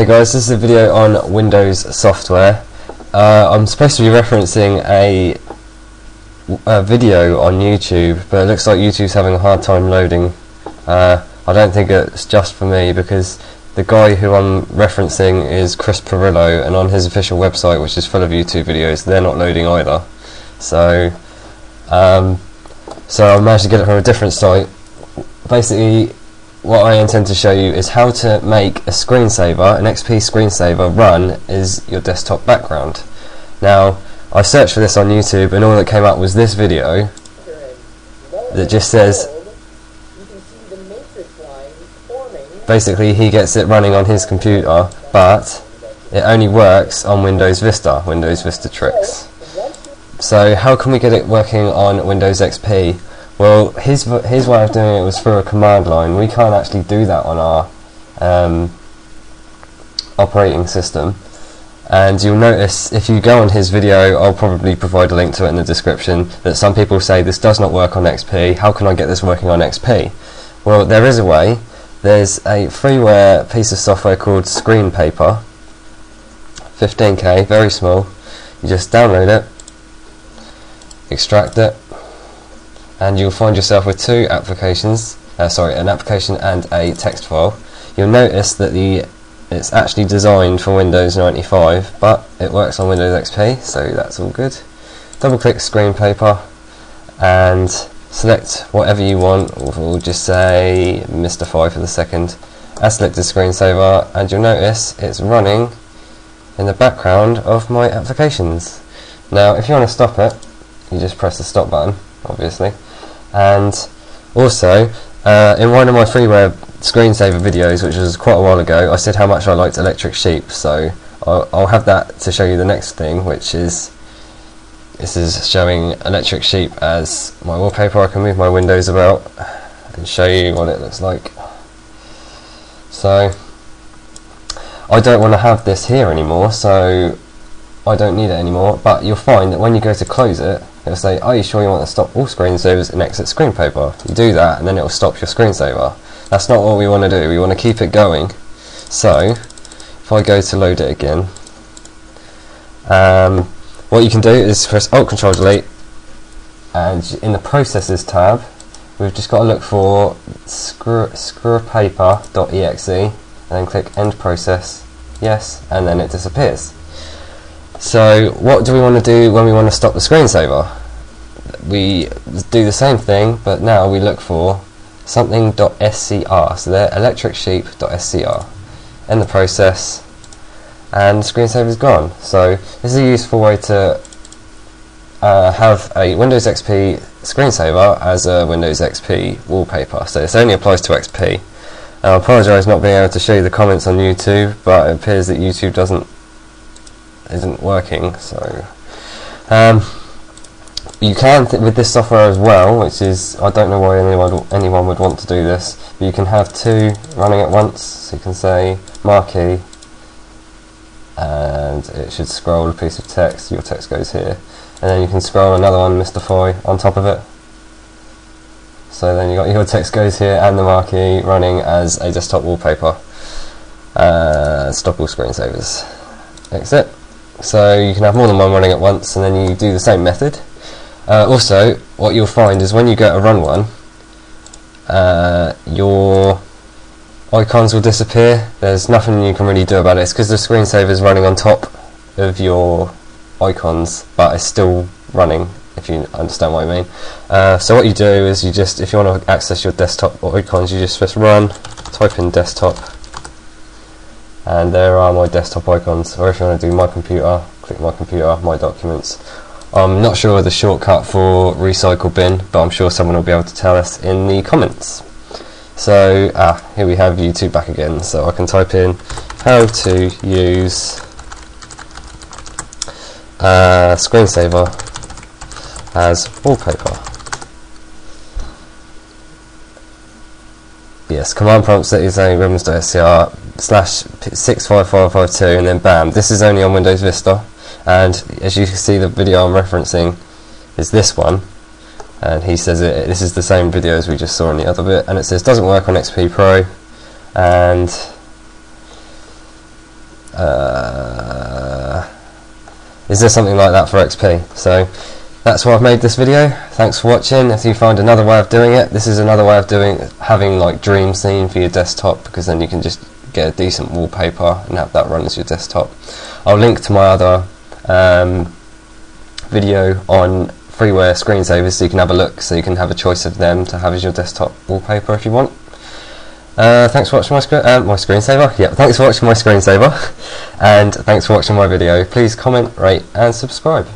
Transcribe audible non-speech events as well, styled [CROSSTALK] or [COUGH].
Hey guys, this is a video on Windows software. Uh, I'm supposed to be referencing a, a, video on YouTube, but it looks like YouTube's having a hard time loading. Uh, I don't think it's just for me because the guy who I'm referencing is Chris Pirillo, and on his official website, which is full of YouTube videos, they're not loading either. So, um, so I managed to get it from a different site. Basically, what I intend to show you is how to make a screensaver, an XP screensaver run is your desktop background. Now, I searched for this on YouTube and all that came up was this video that just says basically he gets it running on his computer but it only works on Windows Vista, Windows Vista Tricks. So how can we get it working on Windows XP? Well, his his way of doing it was through a command line. We can't actually do that on our um, operating system. And you'll notice if you go on his video, I'll probably provide a link to it in the description, that some people say this does not work on XP, how can I get this working on XP? Well, there is a way. There's a freeware piece of software called Screen Paper, 15k, very small. You just download it, extract it, and you'll find yourself with two applications, uh, sorry, an application and a text file. You'll notice that the it's actually designed for Windows 95, but it works on Windows XP, so that's all good. Double click Screenpaper and select whatever you want, we'll just say Mystify for the second. As selected screensaver, and you'll notice it's running in the background of my applications. Now, if you want to stop it, you just press the stop button, obviously and also uh, in one of my freeware screensaver videos which was quite a while ago I said how much I liked Electric Sheep so I'll, I'll have that to show you the next thing which is this is showing Electric Sheep as my wallpaper. I can move my windows about and show you what it looks like. So I don't want to have this here anymore so I don't need it anymore but you'll find that when you go to close it it'll say, are you sure you want to stop all screensavers and exit screen paper? You do that and then it'll stop your screensaver. That's not what we want to do, we want to keep it going. So, if I go to load it again, um, what you can do is press Alt Control Delete and in the Processes tab we've just got to look for screenpaper.exe and then click End Process, yes, and then it disappears. So what do we want to do when we want to stop the screensaver? We do the same thing, but now we look for something.scr. So they're electricsheep.scr. End the process, and the screensaver is gone. So this is a useful way to uh, have a Windows XP screensaver as a Windows XP wallpaper. So this only applies to XP. I apologise not being able to show you the comments on YouTube, but it appears that YouTube doesn't isn't working so um, you can with this software as well which is I don't know why anyone anyone would want to do this but you can have two running at once. So you can say marquee and it should scroll a piece of text. Your text goes here. And then you can scroll another one Mystify on top of it. So then you got your text goes here and the marquee running as a desktop wallpaper. Uh, stop all screensavers exit so you can have more than one running at once and then you do the same method. Uh, also, what you'll find is when you go to run one, uh, your icons will disappear. There's nothing you can really do about it. It's because the screensaver is running on top of your icons, but it's still running, if you understand what I mean. Uh, so what you do is you just, if you want to access your desktop icons, you just press run, type in desktop, and there are my desktop icons or if you want to do my computer click my computer my documents. I'm not sure of the shortcut for recycle bin but I'm sure someone will be able to tell us in the comments. So ah here we have YouTube back again. So I can type in how to use uh, screensaver as wallpaper yes command prompt set is a remnants.scr slash 65552 and then bam this is only on Windows Vista. And as you can see the video I'm referencing is this one. And he says it this is the same video as we just saw in the other bit. And it says doesn't work on XP Pro. And uh, is there something like that for XP? So that's why I've made this video. Thanks for watching. If you find another way of doing it, this is another way of doing having like DreamScene for your desktop because then you can just get a decent wallpaper and have that run as your desktop. I'll link to my other um, video on freeware screensavers so you can have a look so you can have a choice of them to have as your desktop wallpaper if you want. Uh, thanks for watching my, screen uh, my screensaver. Yeah, thanks for watching my screensaver, [LAUGHS] and thanks for watching my video. Please comment, rate, and subscribe.